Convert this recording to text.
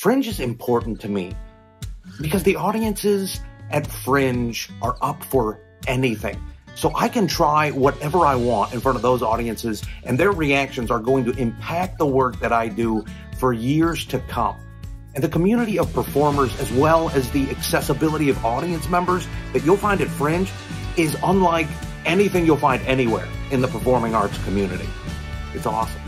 Fringe is important to me because the audiences at Fringe are up for anything. So I can try whatever I want in front of those audiences, and their reactions are going to impact the work that I do for years to come. And the community of performers, as well as the accessibility of audience members that you'll find at Fringe, is unlike anything you'll find anywhere in the performing arts community. It's awesome.